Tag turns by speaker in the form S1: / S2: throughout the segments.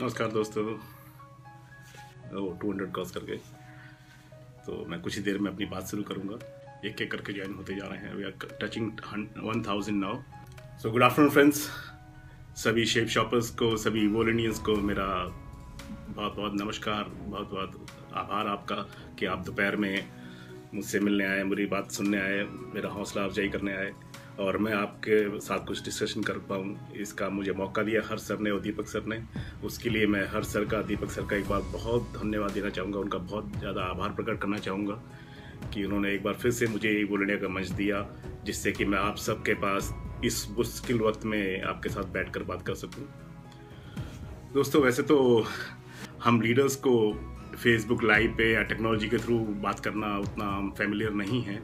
S1: नमस्कार दोस्तों। वो टू हंड्रेड क्रॉस करके। तो मैं कुछ ही देर में अपनी बात शुरू करूँगा। एक एक करके ज्वाइन होते जा रहे हैं। We are touching one thousand now so good afternoon friends सभी शेप शॉपर्स को, सभी वॉल इंडियंस को मेरा बहुत बहुत नमस्कार, बहुत बहुत आभार आपका कि आप दोपहर में मुझसे मिलने आए, मेरी बात सुनने आए, मेरा हौसला अफजाई करने आए। और मैं आपके साथ कुछ डिस्कशन कर पाऊँ। इसका मुझे मौका दिया हर सर ने और दीपक सर ने। उसके लिए मैं हर सर का, दीपक सर का एक बार बहुत धन्यवाद देना चाहूँगा। उनका बहुत ज़्यादा आभार प्रकट करना चाहूँगा कि उन्होंने एक बार फिर से मुझे ये बोलने का मंच दिया, जिससे कि मैं आप सबके पास इस मुश्किल वक्त में आपके साथ बैठ कर बात कर सकूँ। दोस्तों, वैसे तो हम लीडर्स को फेसबुक लाइव पे या टेक्नोलॉजी के थ्रू बात करना उतना फेमिलियर नहीं है।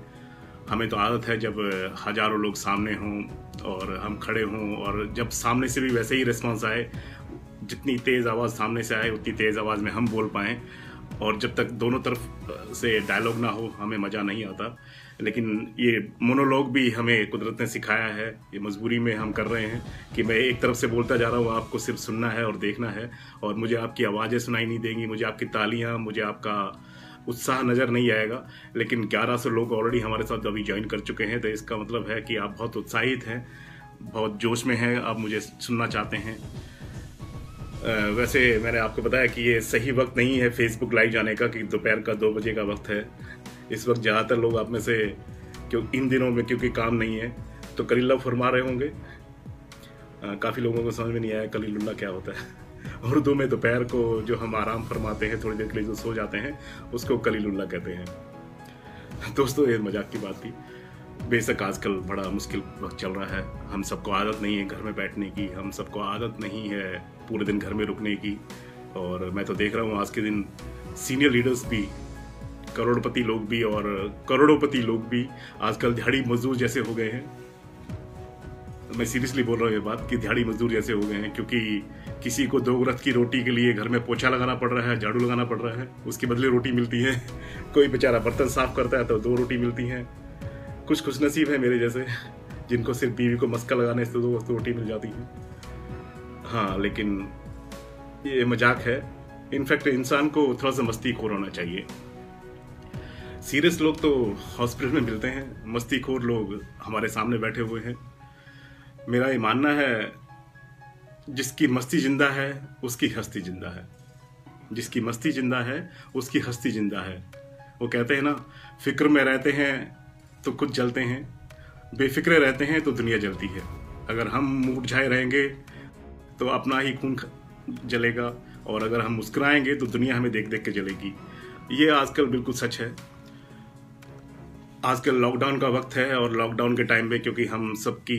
S1: हमें तो आदत है जब हज़ारों लोग सामने हों और हम खड़े हों और जब सामने से भी वैसे ही रिस्पॉन्स आए, जितनी तेज़ आवाज़ सामने से आए, उतनी तेज़ आवाज़ में हम बोल पाएँ। और जब तक दोनों तरफ़ से डायलॉग ना हो, हमें मज़ा नहीं आता। लेकिन ये मोनोलॉग भी हमें कुदरत ने सिखाया है। ये मजबूरी में हम कर रहे हैं कि मैं एक तरफ़ से बोलता जा रहा हूँ, आपको सिर्फ़ सुनना है और देखना है। और मुझे आपकी आवाज़ें सुनाई नहीं देंगी, मुझे आपकी तालियाँ, मुझे आपका उत्साह नज़र नहीं आएगा, लेकिन 1100 लोग ऑलरेडी हमारे साथ अभी ज्वाइन कर चुके हैं तो इसका मतलब है कि आप बहुत उत्साहित हैं, बहुत जोश में हैं, आप मुझे सुनना चाहते हैं। वैसे मैंने आपको बताया कि ये सही वक्त नहीं है फेसबुक लाइव जाने का, कि दोपहर का दो बजे का वक्त है। इस वक्त ज़्यादातर लोग आप में से क्यों, इन दिनों में क्योंकि काम नहीं है तो कलील्ला फरमा रहे होंगे। काफ़ी लोगों को समझ में नहीं आया कलीलुल्ला क्या होता है। उर्दू में दोपहर को जो हम आराम फरमाते हैं, थोड़ी देर के लिए जो सो जाते हैं, उसको कलीलुल्ला कहते हैं। दोस्तों, ये मज़ाक की बात थी। बेशक आजकल बड़ा मुश्किल वक्त चल रहा है। हम सबको आदत नहीं है घर में बैठने की। हम सबको आदत नहीं है पूरे दिन घर में रुकने की। और मैं तो देख रहा हूँ आज के दिन सीनियर लीडर्स भी, करोड़पति लोग भी और करोड़ोंपति लोग भी आजकल दिहाड़ी मजदूर जैसे हो गए हैं। मैं सीरियसली बोल रहा हूँ ये बात कि दिहाड़ी मजदूर जैसे हो गए हैं, क्योंकि किसी को दो रथ की रोटी के लिए घर में पोछा लगाना पड़ रहा है, झाड़ू लगाना पड़ रहा है, उसके बदले रोटी मिलती है। कोई बेचारा बर्तन साफ़ करता है तो दो रोटी मिलती हैं। कुछ खुश नसीब है मेरे जैसे, जिनको सिर्फ़ बीवी को मस्का लगाने से दो रोटी मिल जाती है। हाँ लेकिन ये मज़ाक है। इनफैक्ट इंसान को थोड़ा सा मस्ती खोर होना चाहिए। सीरियस लोग तो हॉस्पिटल में मिलते हैं। मस्ती खोर लोग हमारे सामने बैठे हुए हैं। मेरा ये मानना है, जिसकी मस्ती ज़िंदा है, उसकी हस्ती ज़िंदा है। जिसकी मस्ती ज़िंदा है, उसकी हस्ती ज़िंदा है। वो कहते हैं ना, फ़िक्र में रहते हैं तो खुद जलते हैं, बेफिक्रे रहते हैं तो दुनिया जलती है। अगर हम मुरझाए रहेंगे तो अपना ही खून जलेगा, और अगर हम मुस्कुराएँगे तो दुनिया हमें देख देख के जलेगी। ये आजकल बिल्कुल सच है। आजकल लॉकडाउन का वक्त है, और लॉकडाउन के टाइम में क्योंकि हम सबकी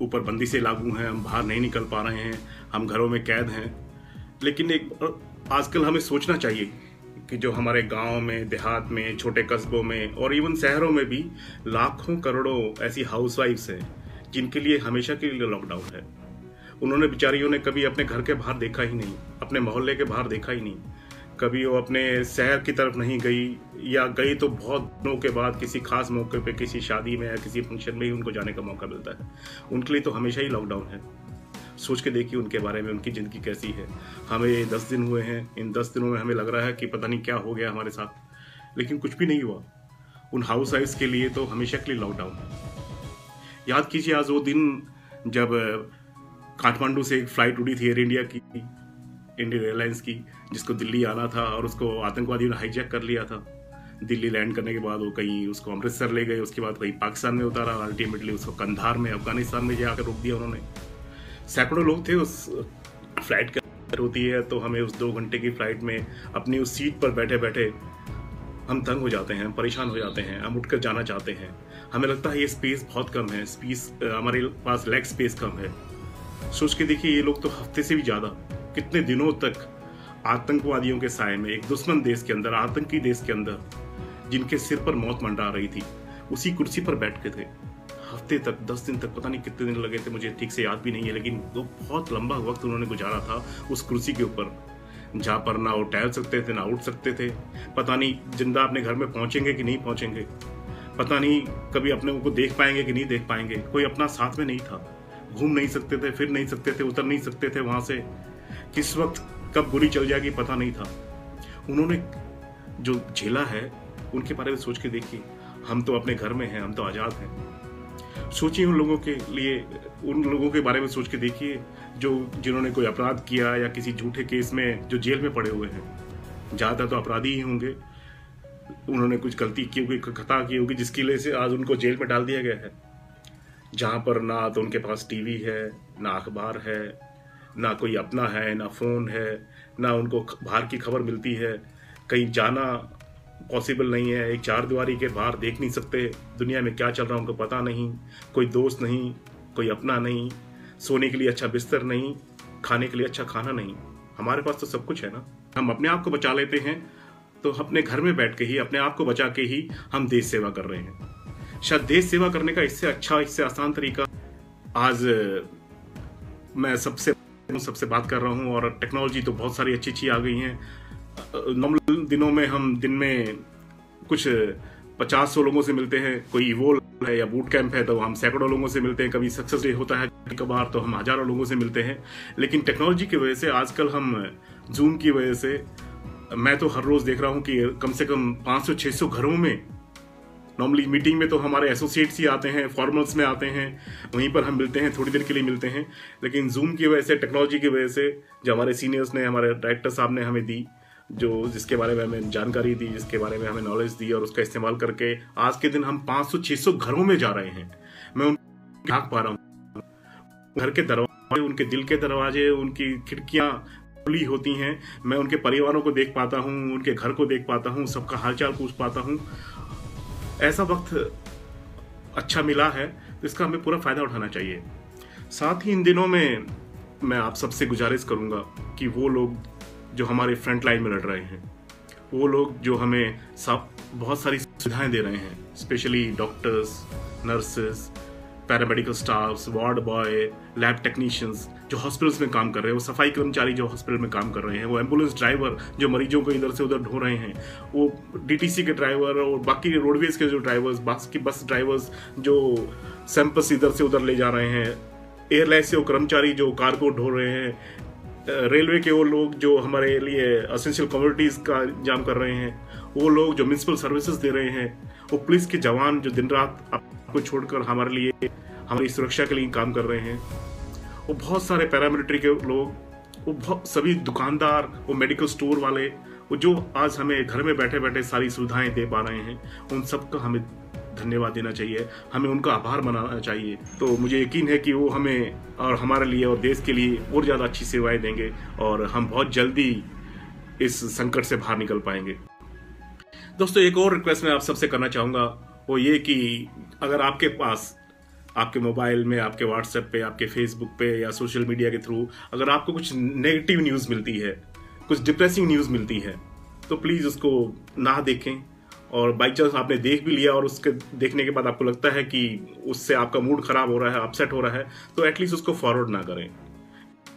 S1: ऊपर बंदी से लागू हैं, हम बाहर नहीं निकल पा रहे हैं, हम घरों में कैद हैं। लेकिन एक, आजकल हमें सोचना चाहिए कि जो हमारे गाँव में, देहात में, छोटे कस्बों में और इवन शहरों में भी लाखों करोड़ों ऐसी हाउस हैं, जिनके लिए हमेशा के लिए लॉकडाउन है। उन्होंने बेचारियों ने कभी अपने घर के बाहर देखा ही नहीं, अपने मोहल्ले के बाहर देखा ही नहीं। कभी वो अपने शहर की तरफ़ नहीं गई या गई तो बहुत दिनों के बाद किसी खास मौके पे किसी शादी में या किसी फ़ंक्शन में ही उनको जाने का मौका मिलता है। उनके लिए तो हमेशा ही लॉकडाउन है। सोच के देखिए उनके बारे में, उनकी ज़िंदगी कैसी है। हमें दस दिन हुए हैं। इन दस दिनों में हमें लग रहा है कि पता नहीं क्या हो गया हमारे साथ। लेकिन कुछ भी नहीं हुआ। उन हाउस वाइफ्स के लिए तो हमेशा के लिए लॉकडाउन है। याद कीजिए आज वो दिन जब काठमांडू से एक फ़्लाइट उड़ी थी एयर इंडिया की। इंडियन एयरलाइंस की, जिसको दिल्ली आना था और उसको आतंकवादियों ने हाईजैक कर लिया था। दिल्ली लैंड करने के बाद वो कहीं उसको अमृतसर ले गए, उसके बाद कहीं पाकिस्तान में उतारा अल्टीमेटली उसको कंधार में, अफ़गानिस्तान में जाकर रोक दिया उन्होंने। सैकड़ों लोग थे उस फ़्लाइट कर होती है तो हमें उस दो घंटे की फ़्लाइट में अपनी उस सीट पर बैठे बैठे हम तंग हो जाते हैं, परेशान हो जाते हैं, हम उठकर जाना चाहते हैं। हमें लगता है ये स्पेस बहुत कम है स्पेस हमारे पास लेग स्पेस कम है। सोच के देखिए ये लोग तो हफ़्ते से भी ज़्यादा कितने दिनों तक आतंकवादियों के साय में, एक दुश्मन देश के अंदर, आतंकी देश के अंदर, जिनके सिर पर मौत मंडरा रही थी, उसी कुर्सी पर बैठ के थे। हफ़्ते तक, दस दिन तक, पता नहीं कितने दिन लगे थे, मुझे ठीक से याद भी नहीं है, लेकिन वो बहुत लंबा वक्त उन्होंने गुजारा था उस कुर्सी के ऊपर। जहाँ पर ना वो टहल सकते थे, ना उठ सकते थे। पता नहीं ज़िंदा अपने घर में पहुँचेंगे कि नहीं पहुँचेंगे। पता नहीं कभी अपने को देख पाएँगे कि नहीं देख पाएँगे। कोई अपना साथ में नहीं था। घूम नहीं सकते थे, फिर नहीं सकते थे, उतर नहीं सकते थे वहाँ से। किस वक्त कब गोली चल जाएगी पता नहीं था। उन्होंने जो झेला है, उनके बारे में सोच के देखिए। हम तो अपने घर में हैं, हम तो आज़ाद हैं। सोचिए उन लोगों के लिए, उन लोगों के बारे में सोच के देखिए, जो, जिन्होंने कोई अपराध किया या किसी झूठे केस में, जो जेल में पड़े हुए हैं। ज़्यादातर तो अपराधी ही होंगे। उन्होंने कुछ गलती की होगी खता की होगी, जिसकी वजह से आज उनको जेल में डाल दिया गया है। जहाँ पर ना तो उनके पास टीवी है, ना अखबार है ना कोई अपना है, ना फ़ोन है, ना उनको बाहर की खबर मिलती है। कहीं जाना पॉसिबल नहीं है, एक चार दीवारी के बाहर देख नहीं सकते, दुनिया में क्या चल रहा है उनको पता नहीं, कोई दोस्त नहीं, कोई अपना नहीं, सोने के लिए अच्छा बिस्तर नहीं, खाने के लिए अच्छा खाना नहीं। हमारे पास तो सब कुछ है ना। हम अपने आप को बचा लेते हैं तो अपने घर में बैठ के ही, अपने आप को बचा के ही हम देश सेवा कर रहे हैं। शायद देश सेवा करने का इससे अच्छा इससे आसान तरीका आज मैं सबसे सबसे बात कर रहा हूँ और टेक्नोलॉजी तो बहुत सारी अच्छी अच्छी आ गई हैं। नॉर्मल दिनों में हम दिन में कुछ पचास सौ लोगों से मिलते हैं। कोई इवोल है या बूट कैंप है तो हम सैकड़ों लोगों से मिलते हैं। कभी सक्सेस डे होता है कभार तो हम हज़ारों लोगों से मिलते हैं। लेकिन टेक्नोलॉजी की वजह से आजकल हम जूम की वजह से, मैं तो हर रोज देख रहा हूँ कि कम से कम 500-600 घरों में नॉर्मली मीटिंग में तो हमारे एसोसिएट्स ही आते हैं फॉर्मल्स में आते हैं, वहीं पर हम मिलते हैं, थोड़ी देर के लिए मिलते हैं। लेकिन जूम की वजह से टेक्नोलॉजी की वजह से, जो हमारे सीनियर्स ने, हमारे डायरेक्टर साहब ने हमें दी, जो जिसके बारे में हमें जानकारी दी, जिसके बारे में हमें नॉलेज दी और उसका इस्तेमाल करके आज के दिन हम 500-600 घरों में जा रहे हैं। मैं उन झाँक पा रहा हूँ। घर के दरवाजे, उनके दिल के दरवाजे, उनकी खिड़कियाँ खुली होती हैं। मैं उनके परिवारों को देख पाता हूँ, उनके घर को देख पाता हूँ, सबका हालचाल पूछ पाता हूँ। ऐसा वक्त अच्छा मिला है तो इसका हमें पूरा फ़ायदा उठाना चाहिए। साथ ही इन दिनों में मैं आप सबसे गुजारिश करूँगा कि वो लोग जो हमारे फ्रंट लाइन में लड़ रहे हैं, वो लोग जो हमें सब, बहुत सारी सुविधाएँ दे रहे हैं specially doctors nurses paramedical staff ward boy lab technicians जो हॉस्पिटल्स में काम कर रहे हैं, वो सफ़ाई कर्मचारी जो हॉस्पिटल में काम कर रहे हैं, वो एंबुलेंस ड्राइवर जो मरीजों को इधर से उधर ढो रहे हैं, वो डीटीसी के ड्राइवर और बाकी रोडवेज़ के जो ड्राइवर्स बाकी बस ड्राइवर्स जो सैंपल्स इधर से उधर ले जा रहे हैं एयरलाइन से वो कर्मचारी जो कार्गो ढो रहे हैं रेलवे के वो लोग जो हमारे लिए असेंशियल कम्युनिटीज का जाम कर रहे हैं, वो लोग जो म्यूनसिपल सर्विसेज़ दे रहे हैं, वो पुलिस के जवान जो दिन रात आपको छोड़कर हमारे लिए, हमारी सुरक्षा के लिए काम कर रहे हैं। वो बहुत सारे पैरामिलिट्री के लोग, वो बहुत, सभी दुकानदार, वो मेडिकल स्टोर वाले, वो जो आज हमें घर में बैठे बैठे सारी सुविधाएँ दे पा रहे हैं, उन सबका हमें धन्यवाद देना चाहिए। हमें उनका आभार मनाना चाहिए। तो मुझे यकीन है कि वो हमें और हमारे लिए और देश के लिए और ज़्यादा अच्छी सेवाएँ देंगे और हम बहुत जल्दी इस संकट से बाहर निकल पाएँगे। दोस्तों, एक और रिक्वेस्ट मैं आप सबसे करना चाहूँगा। वो ये कि अगर आपके पास, आपके मोबाइल में, आपके व्हाट्सएप पे, आपके फेसबुक पे या सोशल मीडिया के थ्रू अगर आपको कुछ नेगेटिव न्यूज़ मिलती है, कुछ डिप्रेसिंग न्यूज़ मिलती है तो प्लीज़ उसको ना देखें। और बाई चांस आपने देख भी लिया और उसके देखने के बाद आपको लगता है कि उससे आपका मूड खराब हो रहा है अपसेट हो रहा है तो एटलीस्ट उसको फॉरवर्ड ना करें।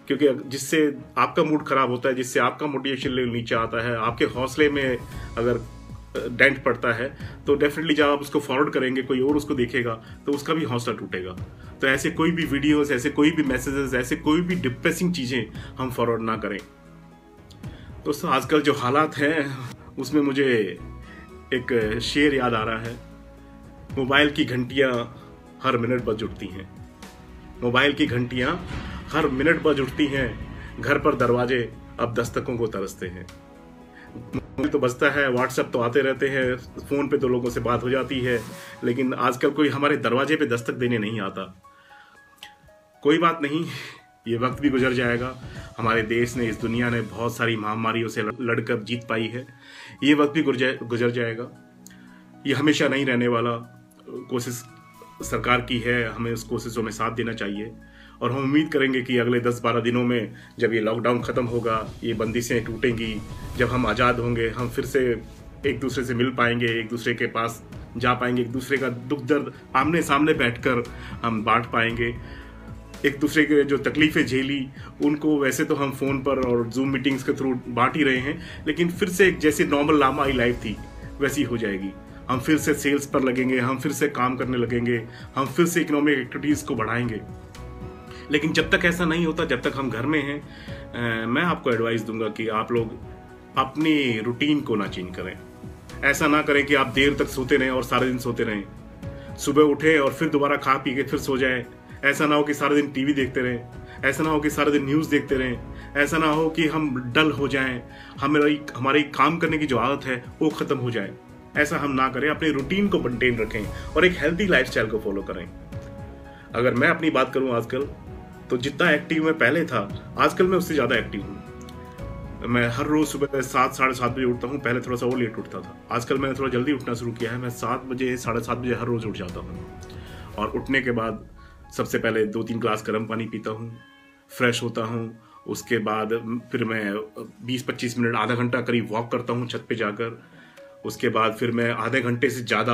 S1: क्योंकि जिससे आपका मूड खराब होता है, जिससे आपका मोटिवेशन लेवल नीचे आता है, आपके हौसले में अगर डेंट पड़ता है तो डेफिनेटली जब आप उसको फॉरवर्ड करेंगे, कोई और उसको देखेगा तो उसका भी हौसला टूटेगा। तो ऐसे कोई भी वीडियोस ऐसे कोई भी मैसेजेस ऐसे कोई भी डिप्रेसिंग चीज़ें हम फॉरवर्ड ना करें। दोस्तों आजकल जो हालात हैं, उसमें मुझे एक शेर याद आ रहा है। मोबाइल की घंटियाँ हर मिनट बज उठती हैं। मोबाइल की घंटियाँ हर मिनट बज उठती हैं। घर पर दरवाजे अब दस्तकों को तरसते हैं। तो बचता है व्हाट्सएप तो आते रहते हैं फ़ोन पे तो लोगों से बात हो जाती है, लेकिन आजकल कोई हमारे दरवाजे पे दस्तक देने नहीं आता। कोई बात नहीं, ये वक्त भी गुजर जाएगा। हमारे देश ने, इस दुनिया ने बहुत सारी महामारियों से लड़कर जीत पाई है। ये वक्त भी गुजर जाएगा। ये हमेशा नहीं रहने वाला कोशिश सरकार की है, हमें उस कोशिशों में साथ देना चाहिए। और हम उम्मीद करेंगे कि अगले 10-12 दिनों में जब ये लॉकडाउन ख़त्म होगा, ये बंदिशें टूटेंगी, जब हम आज़ाद होंगे, हम फिर से एक दूसरे से मिल पाएँगे, एक दूसरे के पास जा पाएँगे, एक दूसरे का दुख दर्द आमने सामने बैठकर हम बांट पाएँगे। एक दूसरे के जो तकलीफ़ें झेली, उनको वैसे तो हम फ़ोन पर और जूम मीटिंग्स के थ्रू बांट ही रहे हैं, लेकिन फिर से एक जैसी नॉर्मल लामाई लाइफ थी, वैसी हो जाएगी। हम फिर से सेल्स पर लगेंगे, हम फिर से काम करने लगेंगे, हम फिर से इकोनॉमिक एक्टिविटीज़ को बढ़ाएँगे। लेकिन जब तक ऐसा नहीं होता, जब तक हम घर में हैं मैं आपको एडवाइस दूँगा कि आप लोग अपनी रूटीन को ना चेंज करें। ऐसा ना करें कि आप देर तक सोते रहें और सारे दिन सोते रहें। सुबह उठे और फिर दोबारा खा पी के फिर सो जाए। ऐसा ना हो कि सारे दिन टीवी देखते रहें। ऐसा ना हो कि सारे दिन न्यूज़ देखते रहें। ऐसा ना हो कि हम डल हो जाएँ। हमारी हमारी काम करने की जो आदत है, वो ख़त्म हो जाए। ऐसा हम ना करें। अपने रूटीन को मेंटेन रखें और एक हेल्थी लाइफस्टाइल को फॉलो करें। अगर मैं अपनी बात करूँ आजकल तो जितना एक्टिव मैं पहले था, आजकल मैं उससे ज़्यादा एक्टिव हूँ। मैं हर रोज सुबह सात, साढ़े सात बजे उठता हूँ, पहले थोड़ा सा और लेट उठता था। आजकल मैंने थोड़ा जल्दी उठना शुरू किया है, मैं सात बजे, साढ़े सात बजे हर रोज उठ जाता हूँ। और उठने के बाद सबसे पहले दो तीन ग्लास गर्म पानी पीता हूँ फ्रेश होता हूँ, उसके बाद फिर मैं बीस पच्चीस मिनट, आधा घंटा करीब वॉक करता हूँ छत पे जाकर, उसके बाद फिर मैं आधे घंटे से ज़्यादा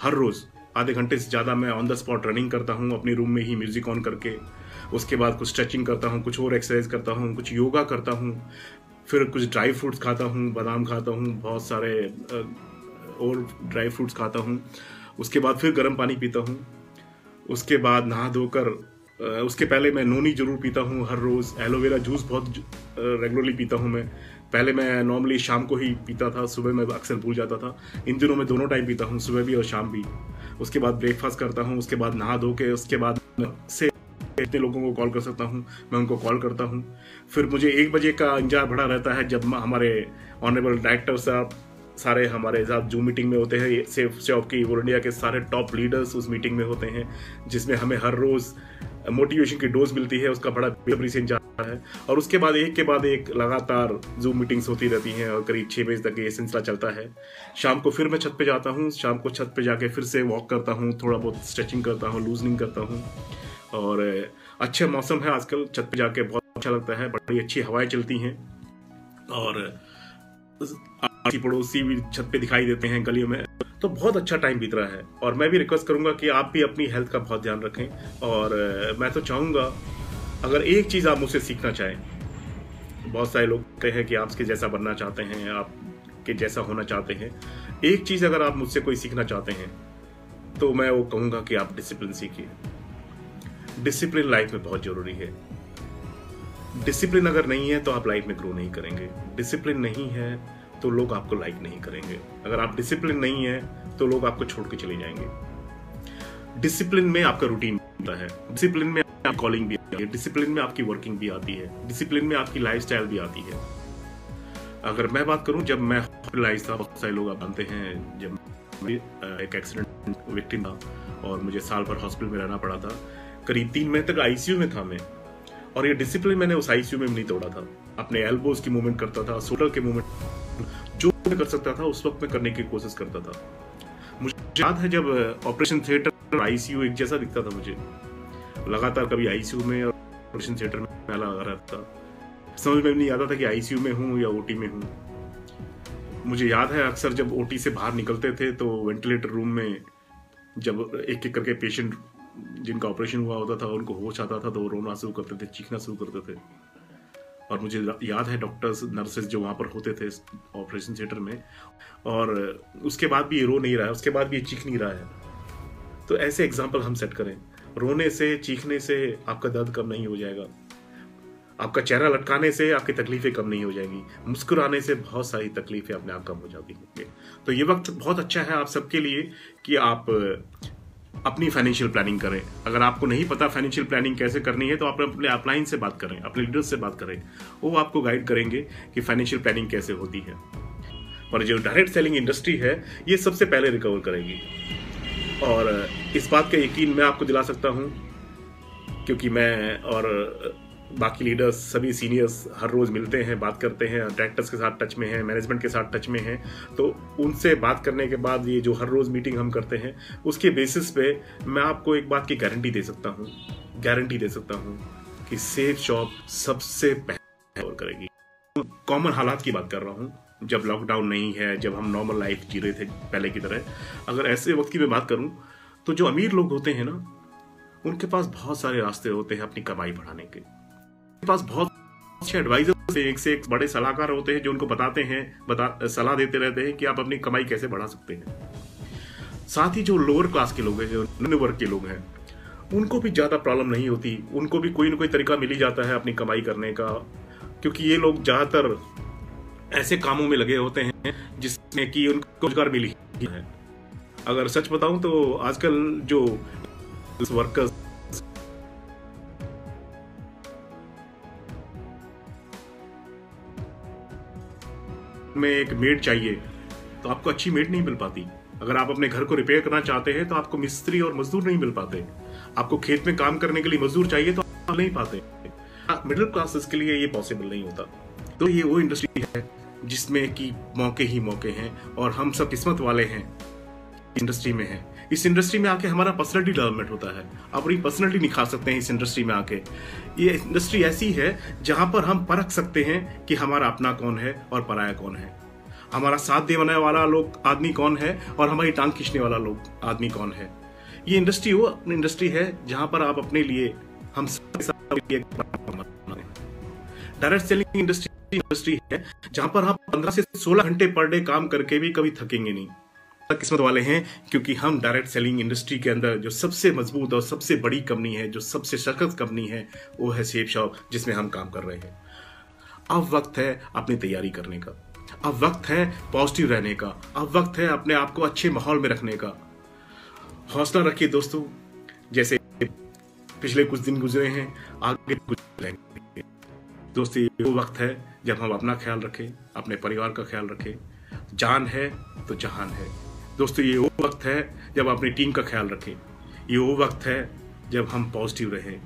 S1: हर रोज़ आधे घंटे से ज़्यादा मैं ऑन द स्पॉट रनिंग करता हूँ, अपने रूम में ही म्यूज़िक ऑन करके। उसके बाद कुछ स्ट्रेचिंग करता हूँ, कुछ और एक्सरसाइज करता हूँ, कुछ योगा करता हूँ, फिर कुछ ड्राई फ्रूट्स खाता हूँ, बादाम खाता हूँ, बहुत सारे और ड्राई फ्रूट्स खाता हूँ। उसके बाद फिर गर्म पानी पीता हूँ। उसके बाद नहा धोकर उसके पहले मैं नोनी ज़रूर पीता हूँ, हर रोज़ एलोवेरा जूस बहुत रेगुलरली पीता हूँ मैं। पहले मैं नॉर्मली शाम को ही पीता था, सुबह मैं अक्सर भूल जाता था। इन दिनों में दोनों टाइम पीता हूँ, सुबह भी और शाम भी। उसके बाद ब्रेकफास्ट करता हूँ, उसके बाद नहा धो के, उसके बाद से इतने लोगों को कॉल कर सकता हूँ, मैं उनको कॉल करता हूँ। फिर मुझे एक बजे का इंतज़ार बड़ा रहता है जब हमारे ऑनरेबल डायरेक्टर साहब, सारे हमारे साथ जूम मीटिंग में होते हैं सेफ़ शॉप की वो इंडिया के सारे टॉप लीडर्स उस मीटिंग में होते हैं, जिसमें हमें हर रोज़ मोटिवेशन की डोज मिलती है, उसका बड़ा बेबरी से इंतज़ार है। और उसके बाद एक के बाद एक लगातार जूम मीटिंग्स होती रहती हैं और करीब छः बजे तक ये सिलसिला चलता है। शाम को फिर मैं छत पे जाता हूँ, शाम को छत पे जाके फिर से वॉक करता हूँ, थोड़ा बहुत स्ट्रेचिंग करता हूँ लूजनिंग करता हूँ। और, अच्छे मौसम है आजकल, छत पे जाके बहुत अच्छा लगता है, बड़ी अच्छी हवाएँ चलती हैं। और पड़ोसी भी छत पे दिखाई देते हैं गलियों में। तो बहुत अच्छा टाइम बीत रहा है। और मैं भी रिक्वेस्ट करूँगा कि आप भी अपनी हेल्थ का बहुत ध्यान रखें। और मैं तो चाहूँगा, अगर एक चीज़ आप मुझसे सीखना चाहें, बहुत सारे लोग कहते हैं कि आप इसके जैसा बनना चाहते हैं, आप के जैसा होना चाहते हैं। एक चीज़ अगर आप मुझसे कोई सीखना चाहते हैं तो मैं वो कहूँगा कि आप डिसिप्लिन सीखिए। डिसिप्लिन लाइफ में बहुत ज़रूरी है। डिसिप्लिन अगर नहीं है तो आप लाइफ में ग्रो नहीं करेंगे। डिसिप्लिन नहीं है तो लोग आपको लाइक नहीं करेंगे। अगर आप डिसिप्लिन नहीं है तो लोग आपको छोड़ के चले जाएँगे। डिसिप्लिन में आपका रूटीन होता है। डिसिप्लिन में आपकी कॉलिंग भी आती है। डिसिप्लिन में आपकी वर्किंग भी आती है। डिसिप्लिन में आपकी लाइफ भी आती है। अगर मैं बात करूँ, जब मैं हॉस्पिटलाइज था, बहुत सारे लोग आप जानते हैं, जब एक एक्सीडेंट विक्टिम था और मुझे साल भर हॉस्पिटल में रहना पड़ा था। करीब तीन महीने तक आईसीयू में था मैं। और ये डिसिप्लिन मैंने उस आईसीयू में नहीं तोड़ा था। अपने एल्बोज की मूवमेंट करता था शोल्डर के मूवमेंट जो मैं कर सकता था, उस वक्त मैं करने की कोशिश करता था। मुझे याद है जब ऑपरेशन थिएटर आईसीयू एक जैसा दिखता था मुझे। लगातार कभी आईसीयू में और ऑपरेशन थिएटर में मैं लगा रहता था। समझ में नहीं आता था कि आईसीयू में हूँ या ओटी में हूँ। मुझे याद है अक्सर जब ओटी से बाहर निकलते थे तो वेंटिलेटर रूम में जब एक एक करके पेशेंट जिनका ऑपरेशन हुआ होता था, उनको होश आता था तो वो रोना शुरू करते थे, चीखना शुरू करते थे। और मुझे याद है डॉक्टर्स नर्सेज जो वहाँ पर होते थे ऑपरेशन थिएटर में। और उसके बाद भी ये रो नहीं रहा है, उसके बाद भी ये चीख नहीं रहा है। तो ऐसे एग्ज़ाम्पल हम सेट करें। रोने से, चीखने से आपका दर्द कम नहीं हो जाएगा। आपका चेहरा लटकाने से आपकी तकलीफें कम नहीं हो जाएँगी। मुस्कुराने से बहुत सारी तकलीफें अपने आप कम हो जाती हैं तो ये वक्त बहुत अच्छा है आप सबके लिए कि आप अपनी फाइनेंशियल प्लानिंग करें। अगर आपको नहीं पता फाइनेंशियल प्लानिंग कैसे करनी है तो आप अपने अपलाइन से बात करें, अपने लीडर्स से बात करें। वो आपको गाइड करेंगे कि फाइनेंशियल प्लानिंग कैसे होती है। और जो डायरेक्ट सेलिंग इंडस्ट्री है, ये सबसे पहले रिकवर करेगी। और, इस बात का यकीन मैं आपको दिला सकता हूँ, क्योंकि मैं और बाकी लीडर्स सभी सीनियर्स हर रोज़ मिलते हैं, बात करते हैं डायरेक्टर्स के साथ टच में हैं मैनेजमेंट के साथ टच में हैं। तो उनसे बात करने के बाद ये जो हर रोज़ मीटिंग हम करते हैं, उसके बेसिस पे मैं आपको एक बात की गारंटी दे सकता हूँ। गारंटी दे सकता हूँ कि सेफ़ शॉप सबसे पहले करेगी। कॉमन हालात की बात कर रहा हूँ। जब लॉकडाउन नहीं है, जब हम नॉर्मल लाइफ जी रहे थे पहले की तरह, अगर ऐसे वक्त की मैं बात करूँ तो जो अमीर लोग होते हैं ना, उनके पास बहुत सारे रास्ते होते हैं अपनी कमाई बढ़ाने के। पास बहुत अच्छे एडवाइजर एक से एक बड़े सलाहकार होते हैं जो उनको बताते हैं, बता, सलाह देते रहते हैं कि आप अपनी कमाई कैसे बढ़ा सकते हैं। साथ ही जो लोअर क्लास के लोग हैं, जो निम्न वर्ग के लोग हैं, उनको भी ज़्यादा प्रॉब्लम नहीं होती। उनको भी कोई ना कोई तरीका मिल ही जाता है अपनी कमाई करने का, क्योंकि ये लोग ज़्यादातर ऐसे कामों में लगे होते हैं जिसमें कि उनको रोज़गार मिल ही अगर सच बताऊँ तो आजकल जो वर्कर्स में एक मेड चाहिए तो आपको अच्छी मेड नहीं मिल पाती। अगर आप अपने घर को रिपेयर करना चाहते हैं तो आपको मिस्त्री और मजदूर नहीं मिल पाते। आपको खेत में काम करने के लिए मजदूर चाहिए तो आप नहीं पाते। मिडिल क्लासेस के लिए ये पॉसिबल नहीं होता। तो ये वो इंडस्ट्री है, जिसमें कि मौके ही मौके हैं, और हम सब किस्मत वाले हैं इंडस्ट्री में हैं। इस इंडस्ट्री में आके हमारा पर्सनलिटी डेवलपमेंट होता है। आप अपनी पर्सनलिटी निखा सकते हैं इस इंडस्ट्री में आके। ये इंडस्ट्री ऐसी है जहाँ पर हम परख सकते हैं कि हमारा अपना कौन है और पराया कौन है। हमारा साथ देने वाला लोग आदमी कौन है और हमारी टांग खींचने वाला लोग आदमी कौन है। ये इंडस्ट्री वो इंडस्ट्री है जहाँ पर आप अपने लिए, हम डायरेक्ट सेलिंग इंडस्ट्री इंडस्ट्री है। जहाँ पर आप 15 से 16 घंटे पर डे काम करके भी कभी थकेंगे नहीं। किस्मत वाले हैं, क्योंकि हम डायरेक्ट सेलिंग इंडस्ट्री के अंदर जो सबसे मज़बूत और सबसे बड़ी कंपनी है, जो सबसे सख्त कंपनी है, वो है सेफ़ शॉप जिसमें हम काम कर रहे हैं। अब वक्त है अपनी तैयारी करने का। अब वक्त है पॉजिटिव रहने का। अब वक्त है अपने आप को अच्छे माहौल में रखने का। हौसला रखिए दोस्तों, जैसे पिछले कुछ दिन गुजरे हैं, आगे कुछ दोस्तों वो वक्त है जब हम अपना ख्याल रखें, अपने परिवार का ख्याल रखें। जान है तो जहान है। दोस्तों, ये वो वक्त है जब अपनी टीम का ख्याल रखें। ये वो वक्त है जब हम पॉजिटिव रहें।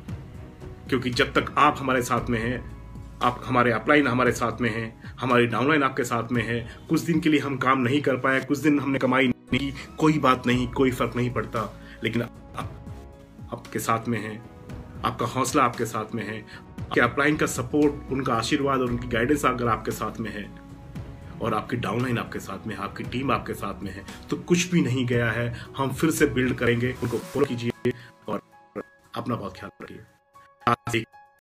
S1: क्योंकि जब तक आप हमारे साथ में हैं, आप, हमारे अपलाइन हमारे साथ में हैं, हमारी डाउनलाइन आपके साथ में है, कुछ दिन के लिए हम काम नहीं कर पाए, कुछ दिन हमने कमाई नहीं, कोई बात नहीं, कोई फ़र्क नहीं पड़ता। लेकिन आप आपके साथ में है, आपका हौसला आपके साथ में है, आपके अपलाइन का सपोर्ट, उनका आशीर्वाद और उनकी गाइडेंस अगर आपके साथ में है और आपकी डाउनलाइन आपके साथ में है, आपकी टीम आपके साथ में है तो कुछ भी नहीं गया है, हम फिर से बिल्ड करेंगे, उनको फॉलो कीजिए और अपना बहुत ख्याल रखिए।